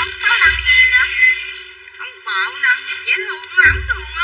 không sao xấu gì nữa, không bạo nè dễ thương lắm luôn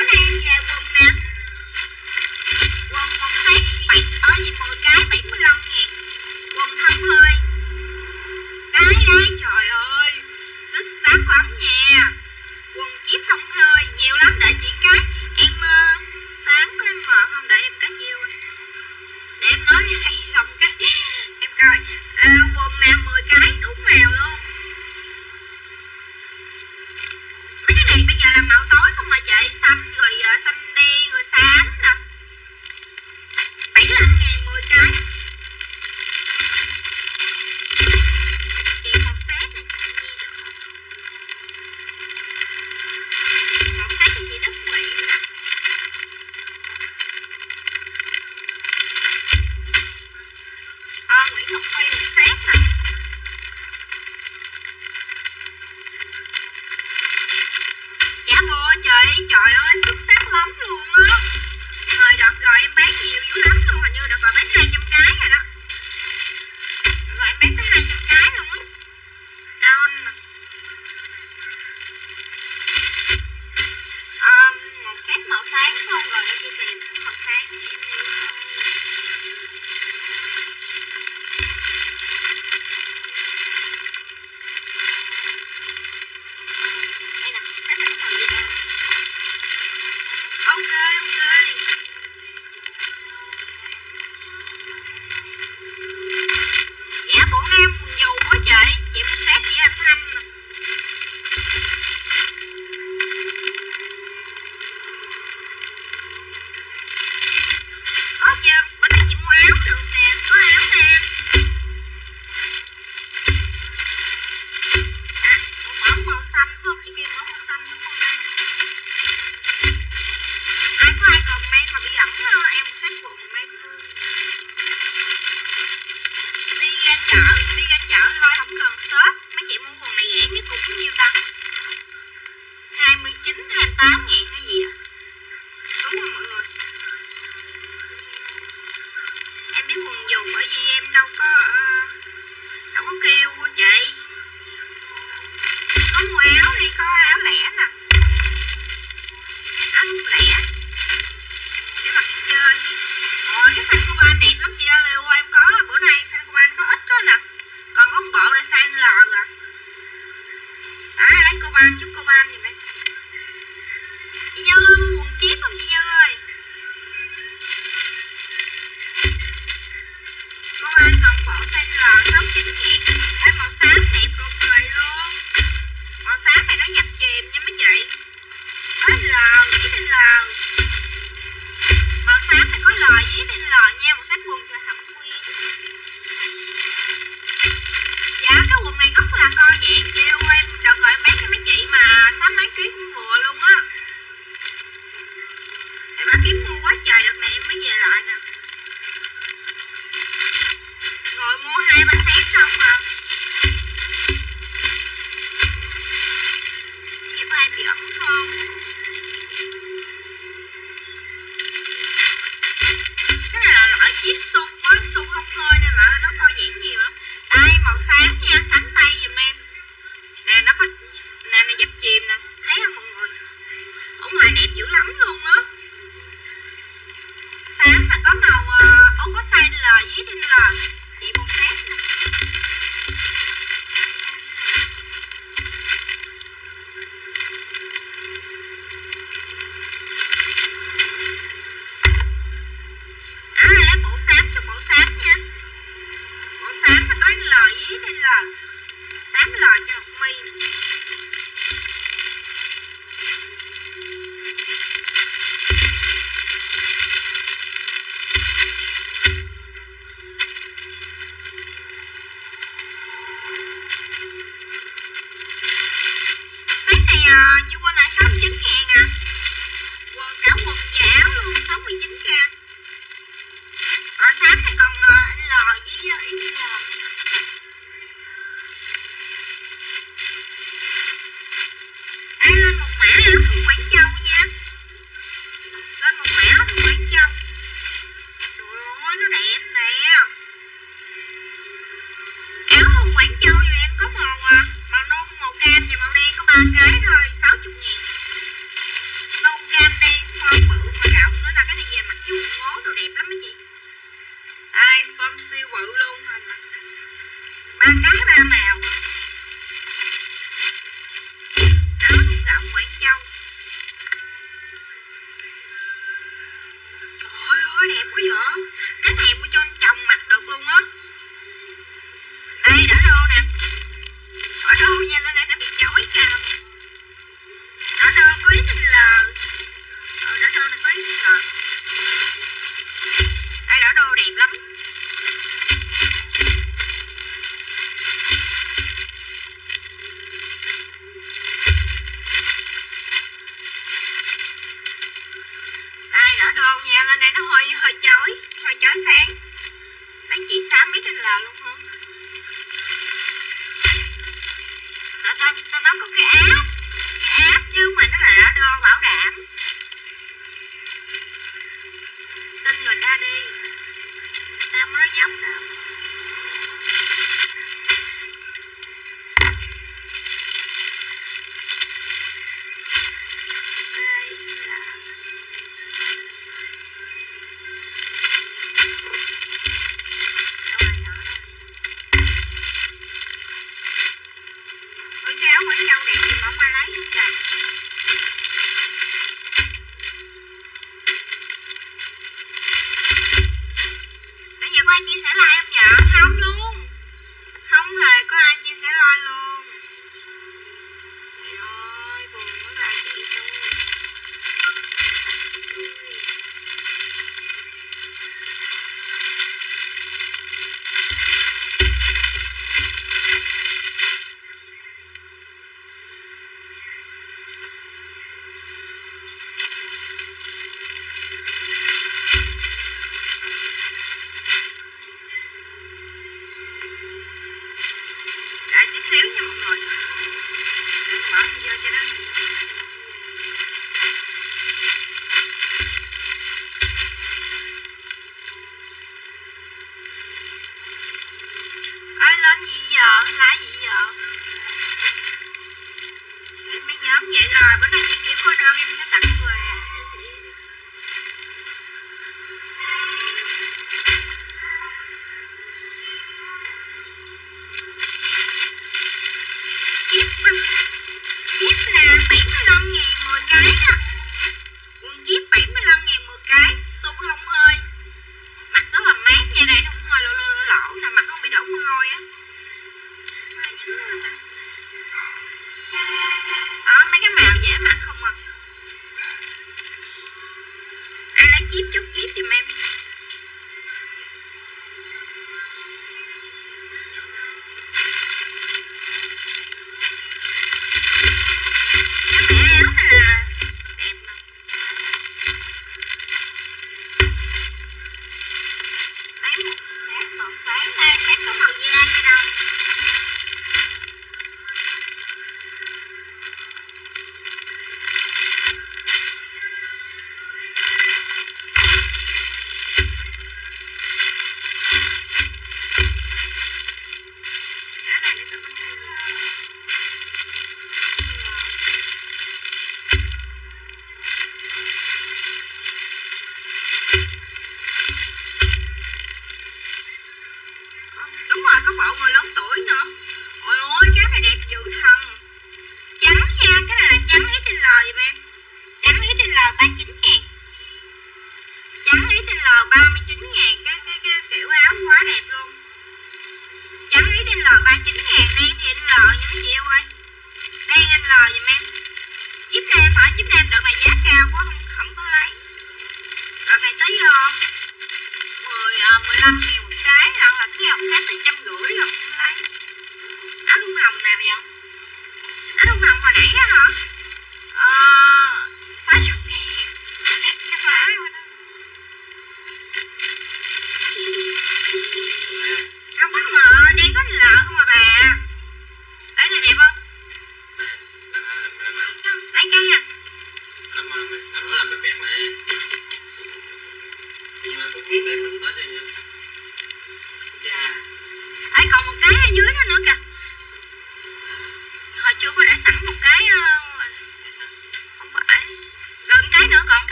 What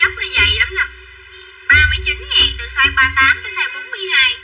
chốc nó dày lắm nè. 39 ngàn từ size 38 tới size 42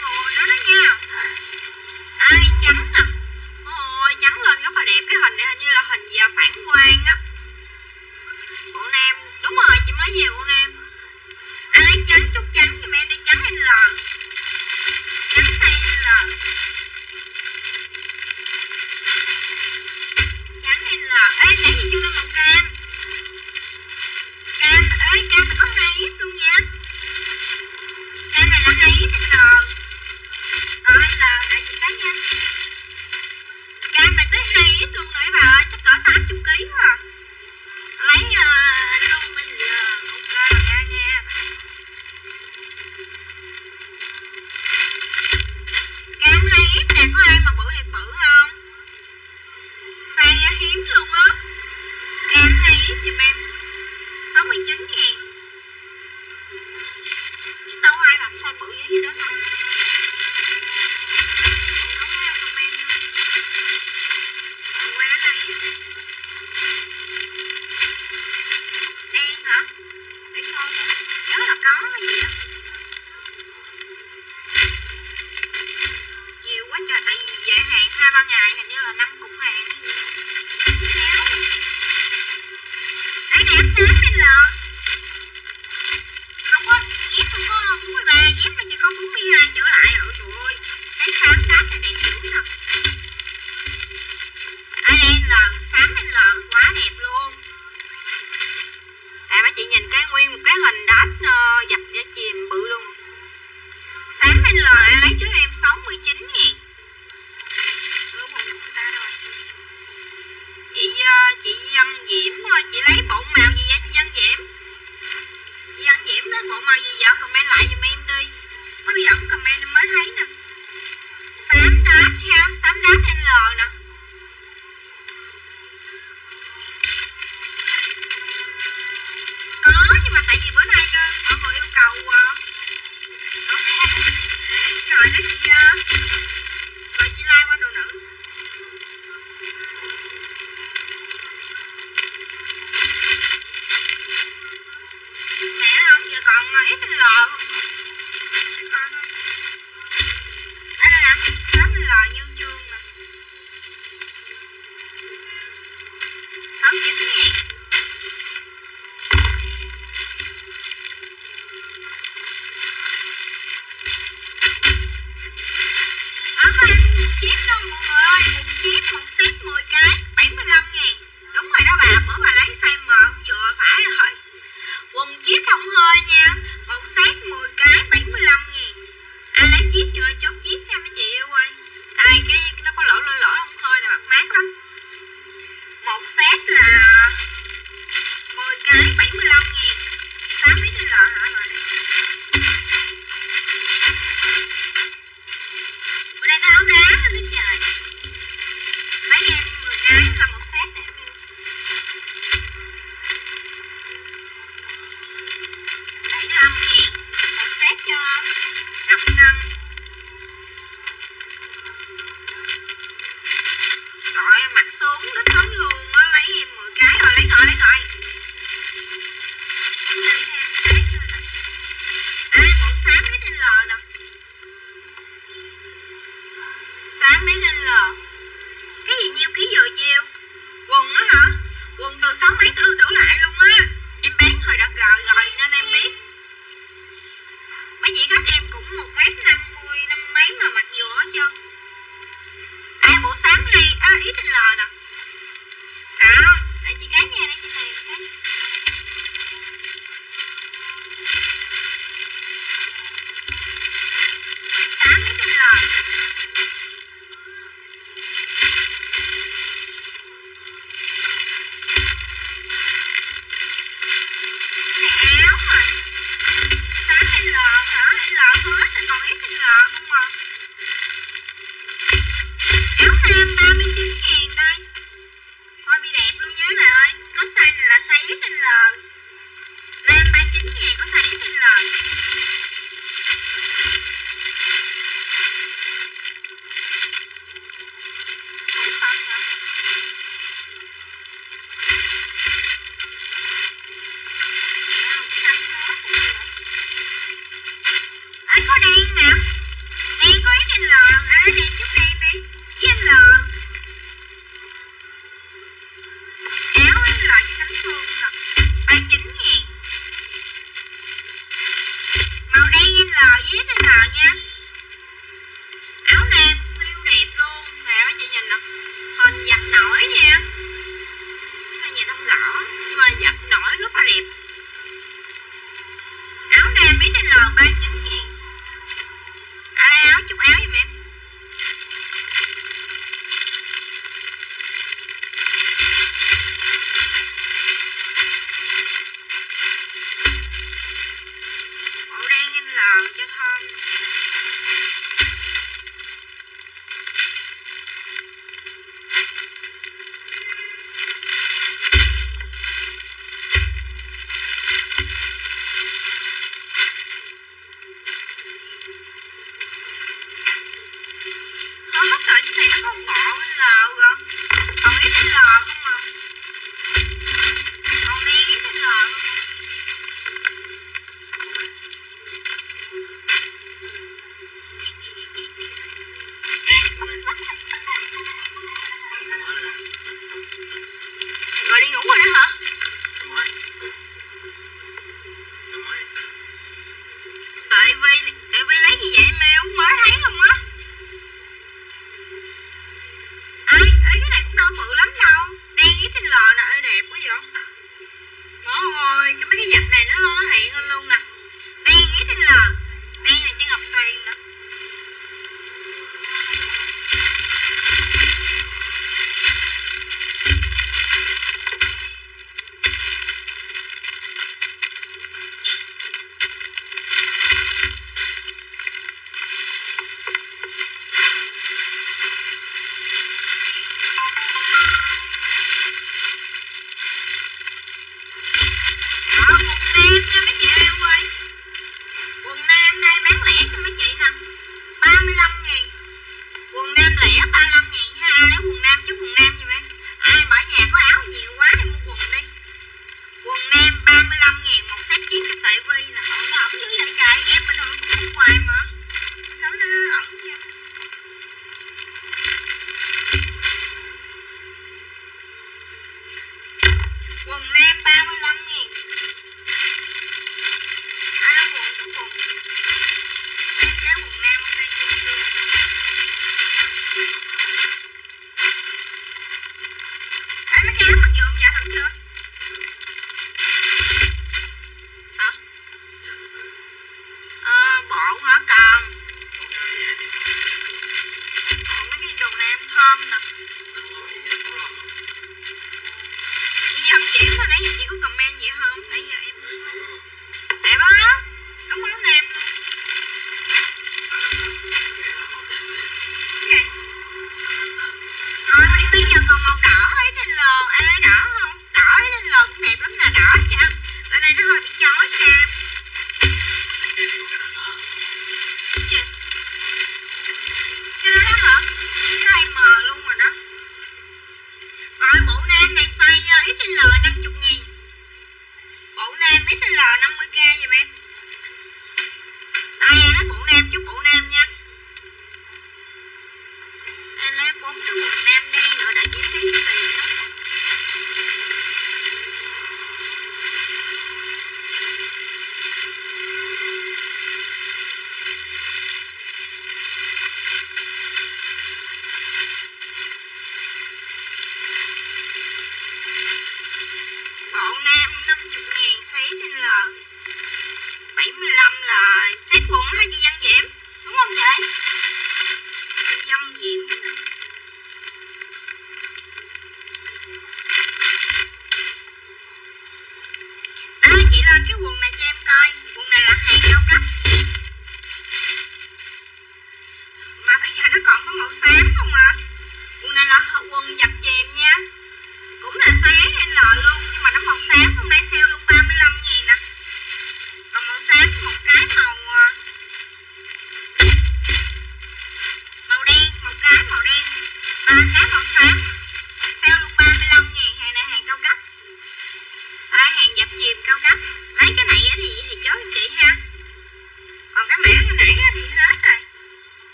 người đó đó nha. Ai trắng à? Ôi, trắng lên rất là đẹp. Cái hình này hình như là hình giờ à? phản quang á. Bộ nam. Đúng rồi, chị mới về bộ nam. Ai trắng, chút trắng thì em đi. Trắng l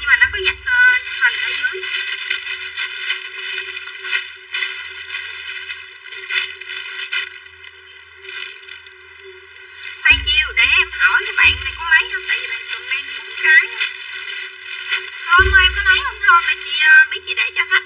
nhưng mà nó có dạch uh, thành ở dưới. Hai chiều để em hỏi các bạn này có lấy không? Tại vì bạn cần đang bốn cái. Hôm em có lấy không? Thôi mà chị biết chị để cho khách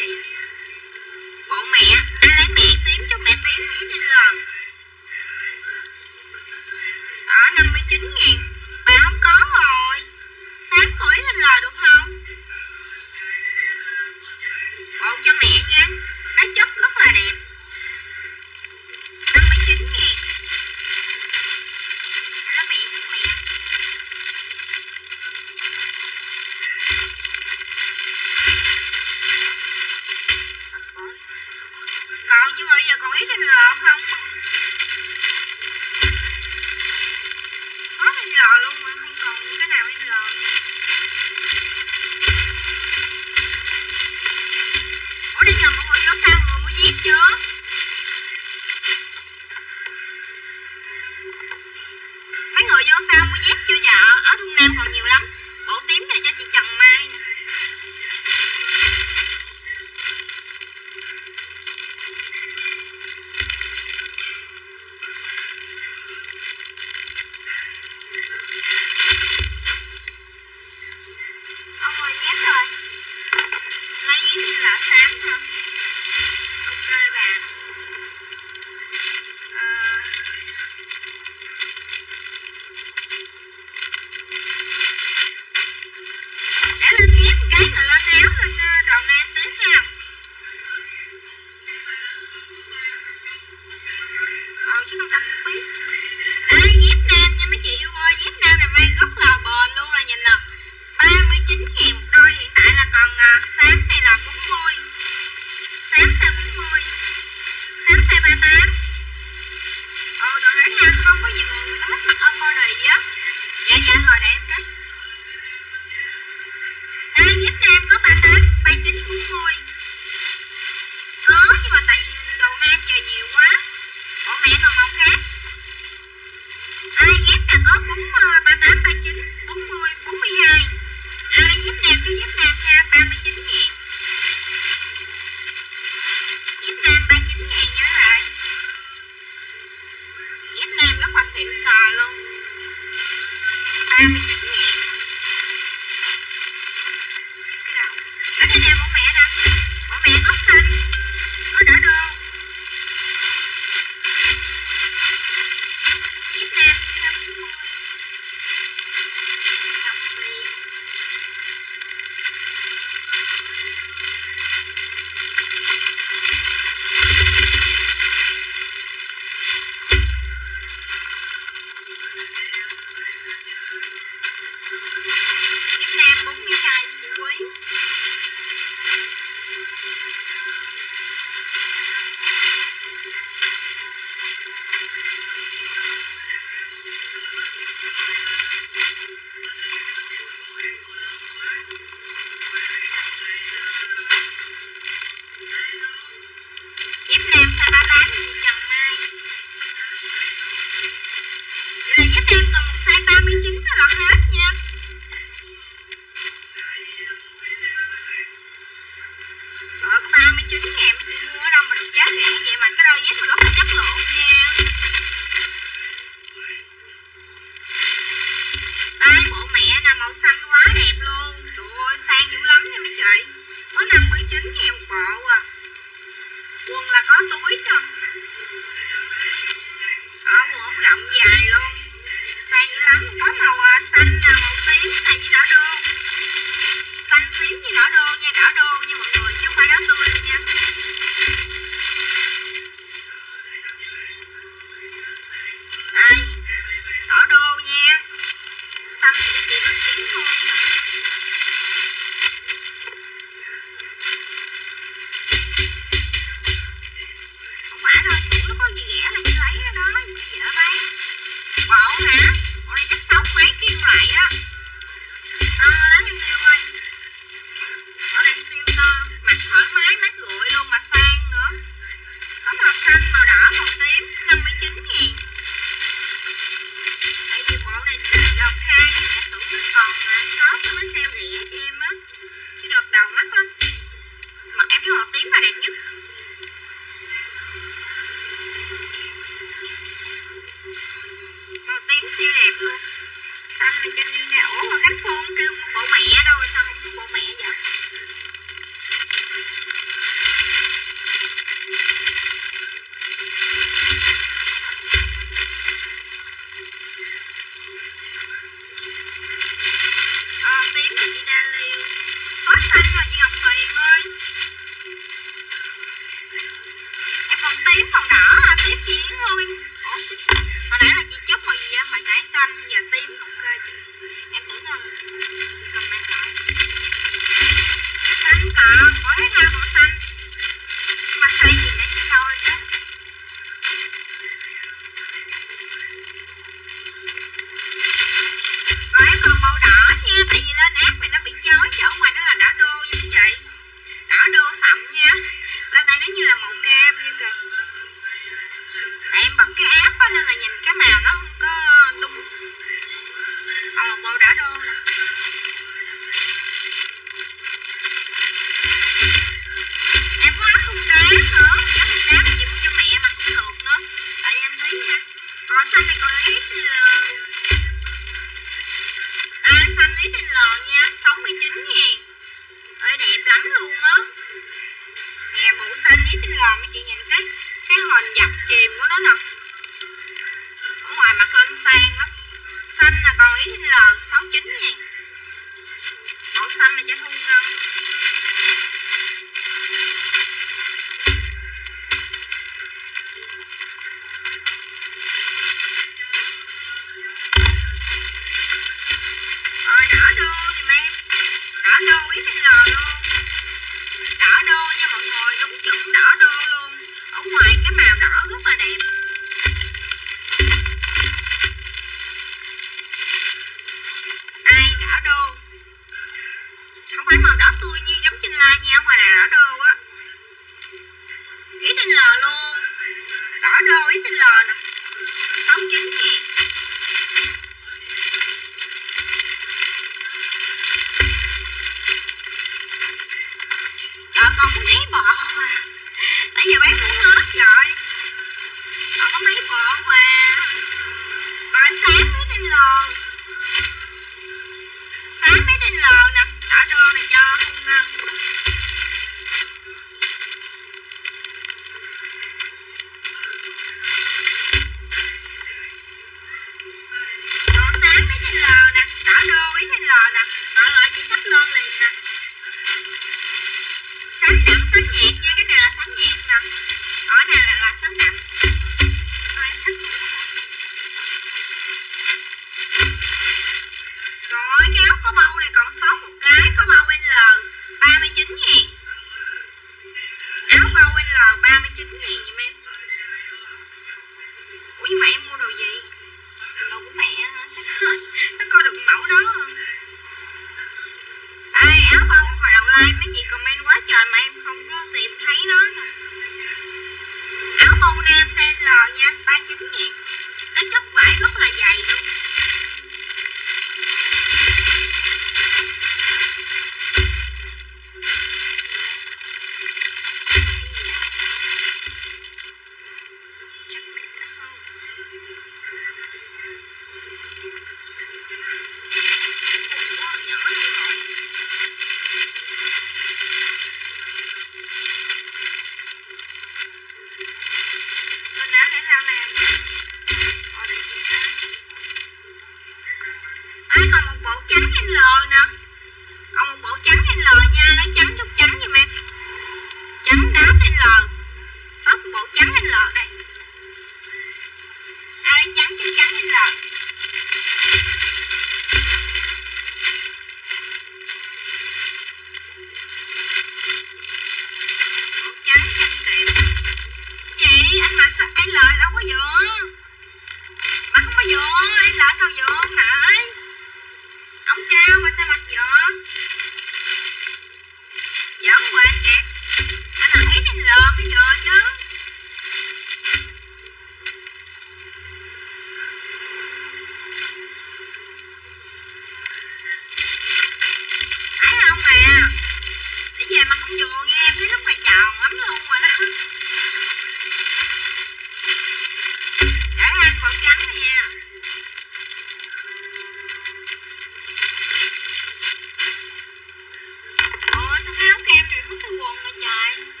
áo kem này mất cái quần rồi trời.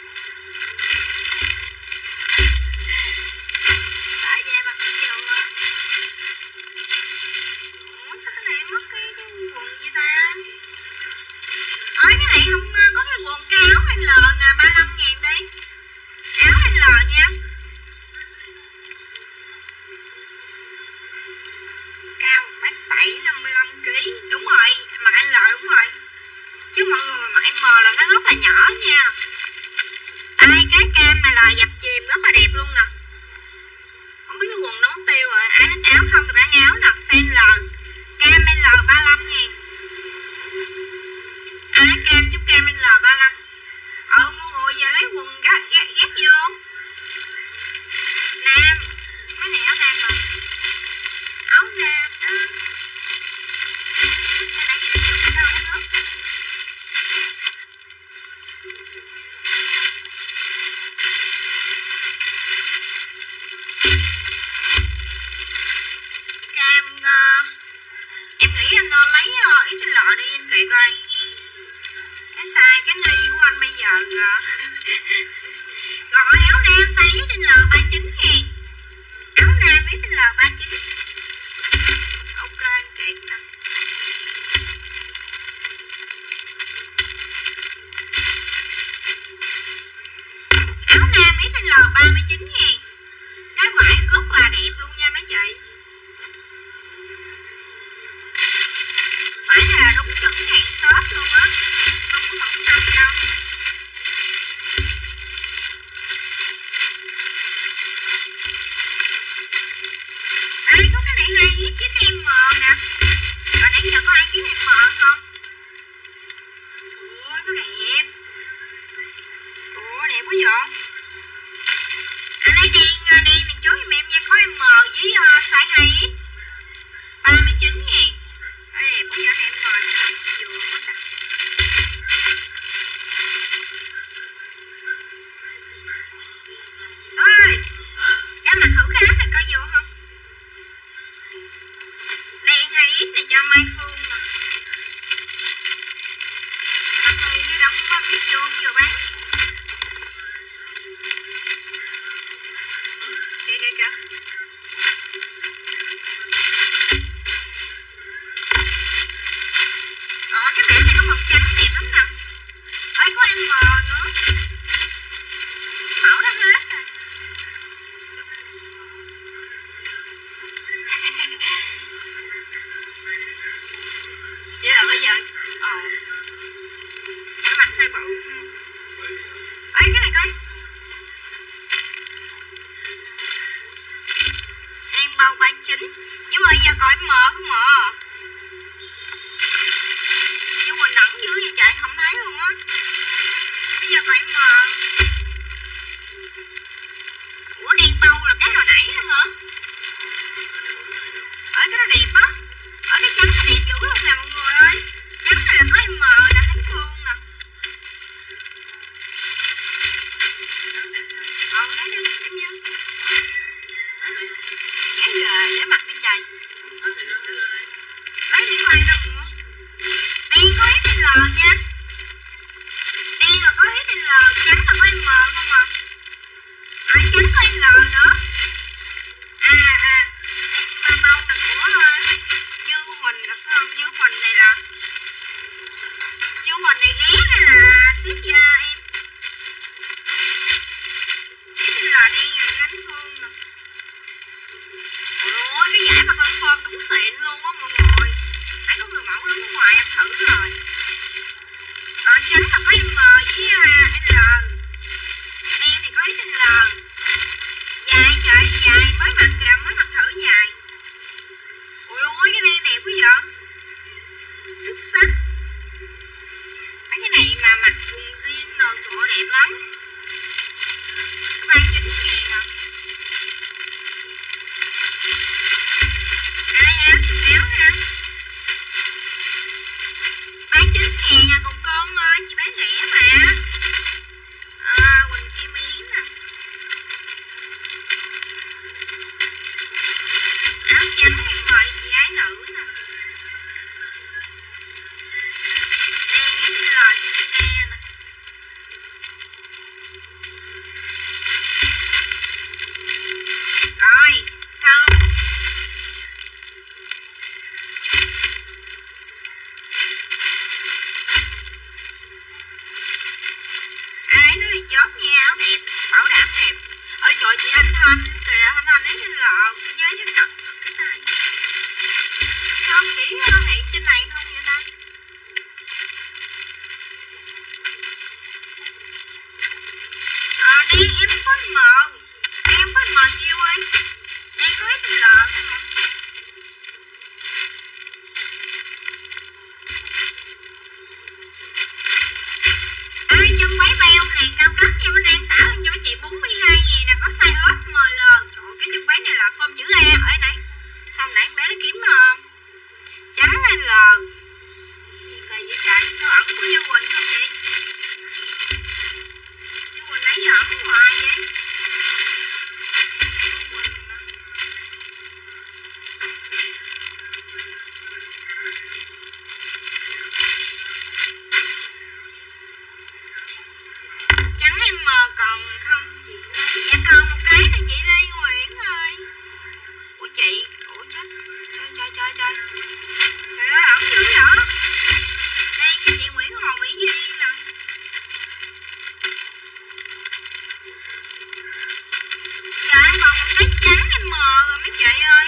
Chị ơi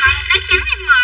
Còn cá trắng em mời.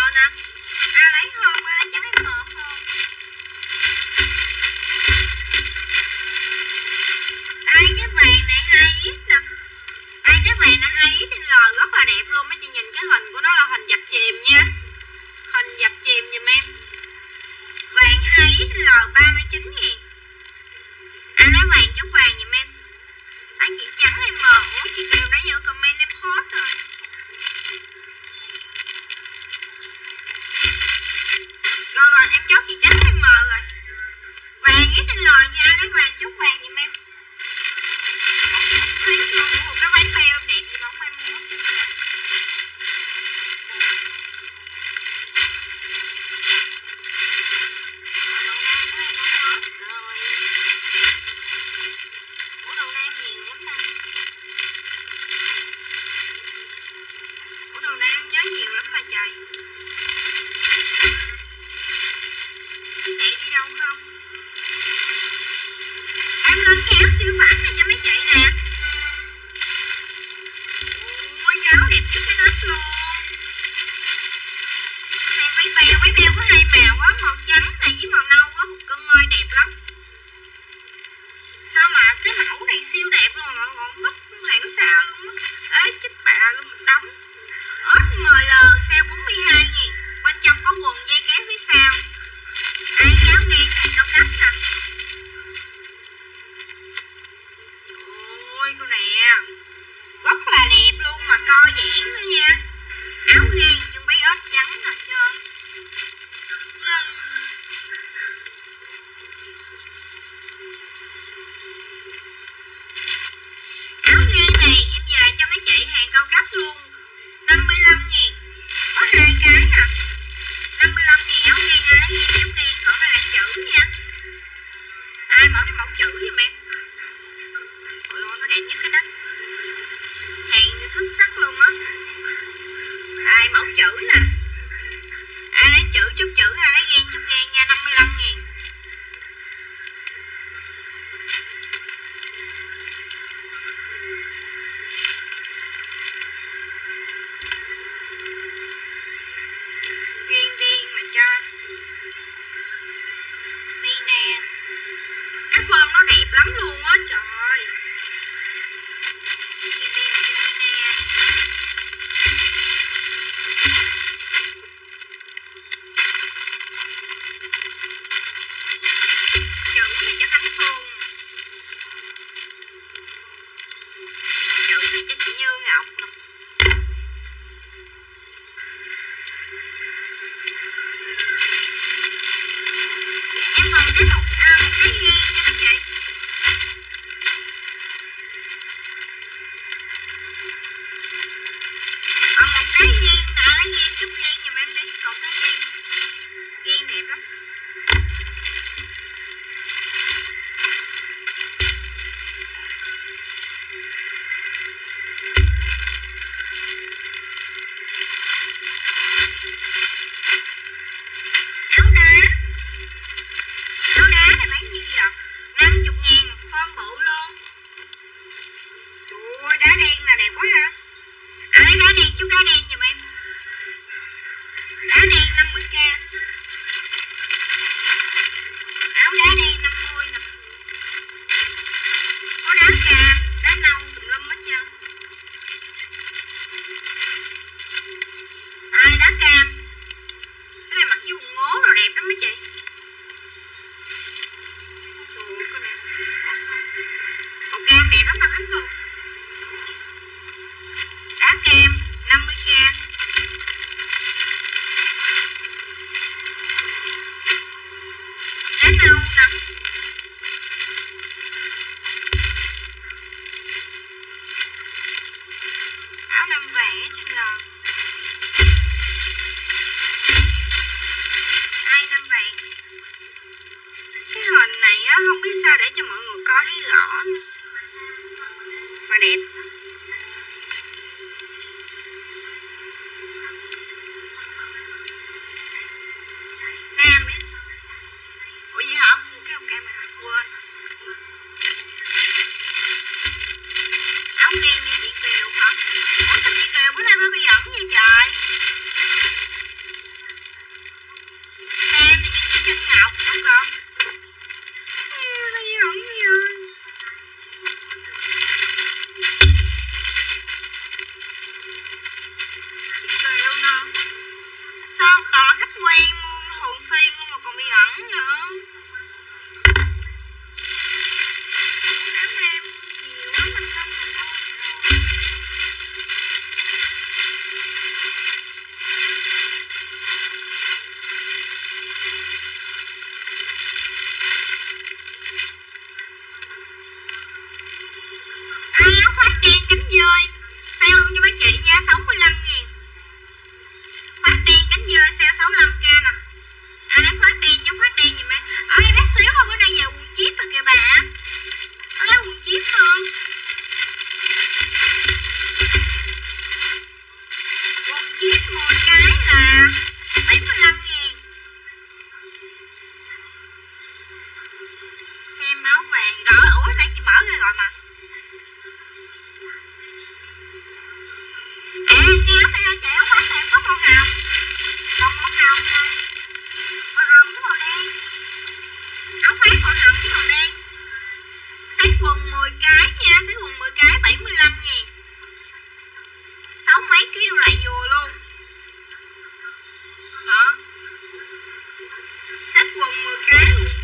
I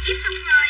cái quần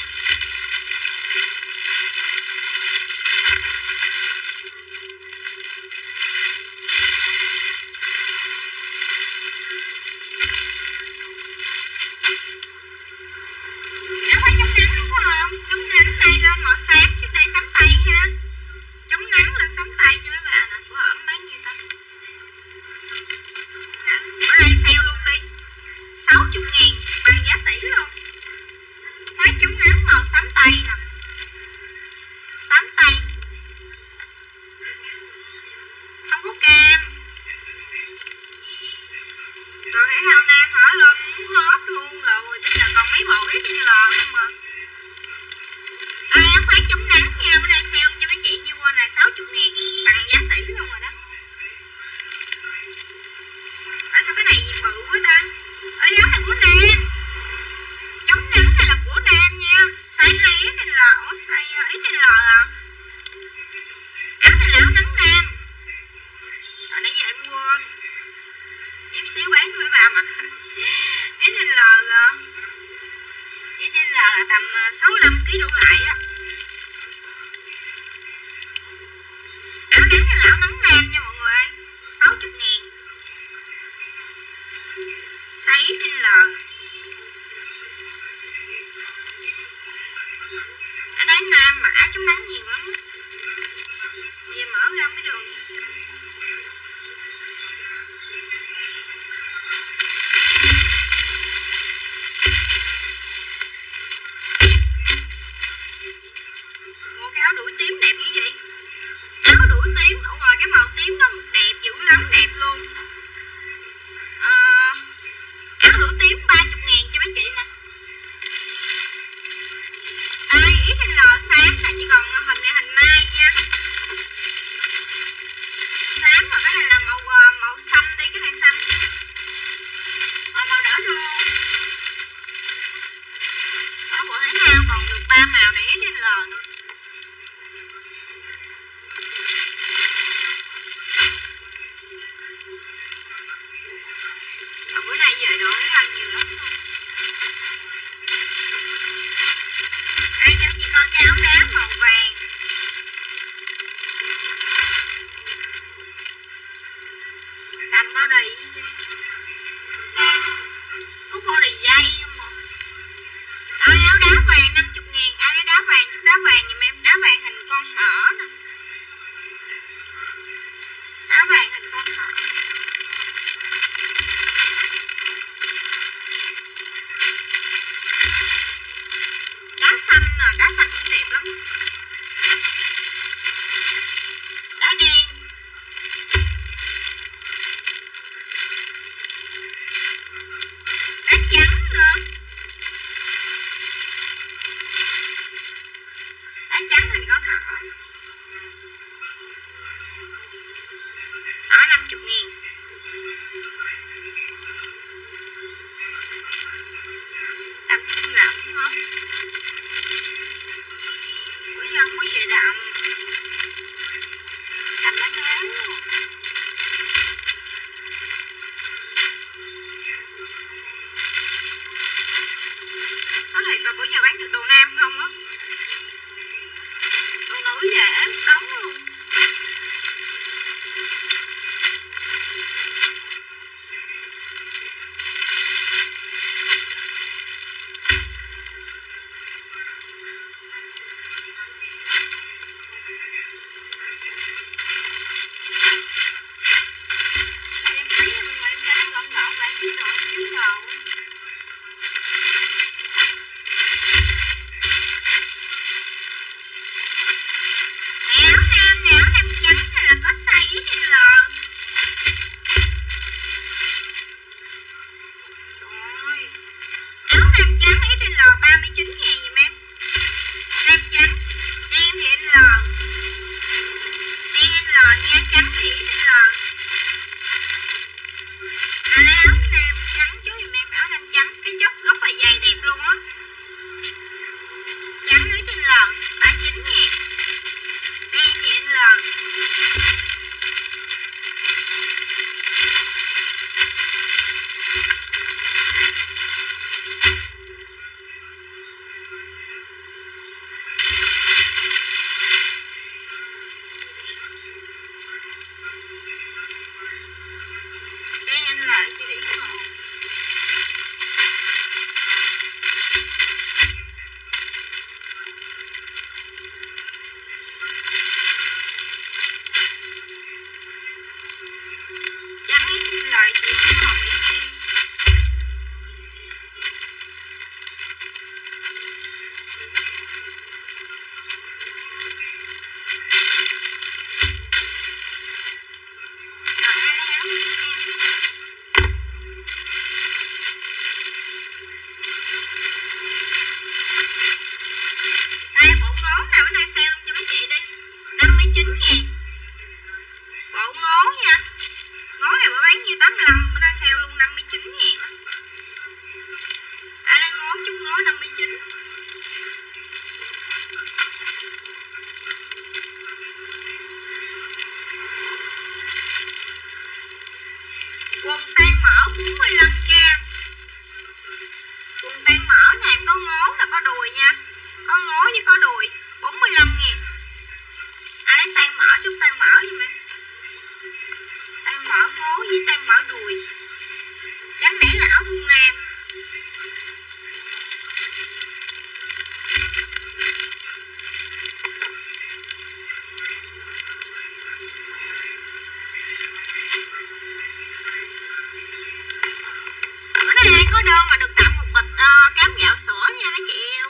có đơn mà được tặng một bịch uh, cám gạo sữa nha mấy chị yêu.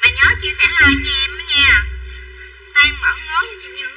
Mày nhớ chia sẻ like cho em nha. Tay mở ngón cho nhau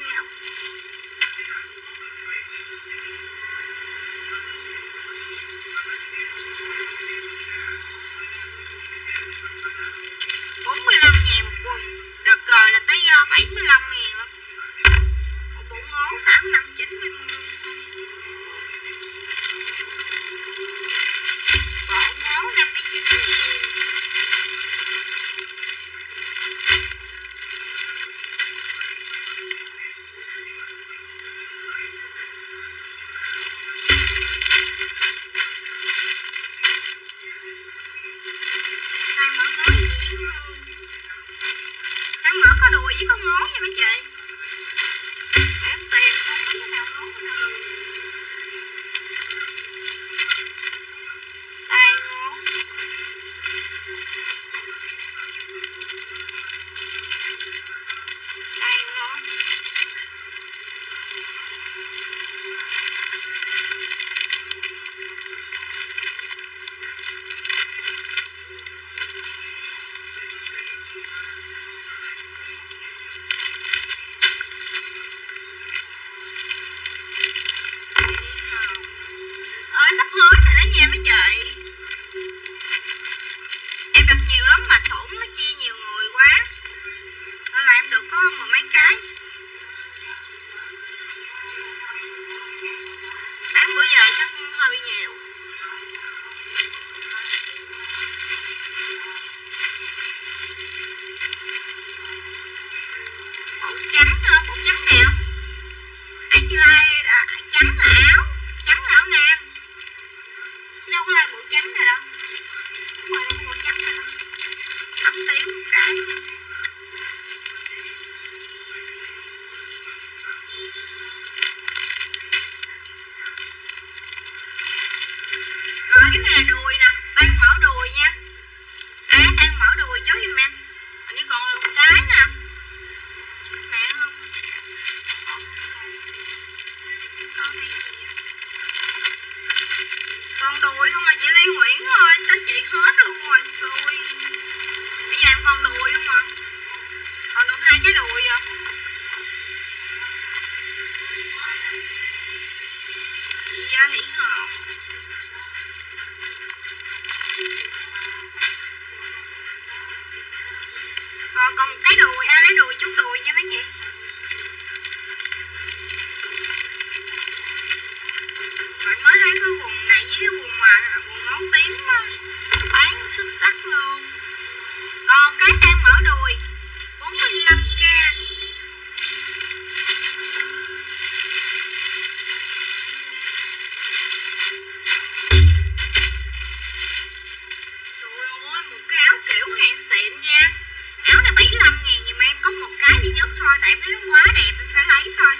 đẹp nó quá đẹp mình phải lấy thôi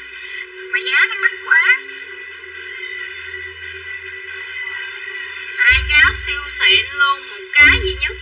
mà giá nó mắc quá. Hai cái ốc siêu xịn luôn, một cái duy nhất.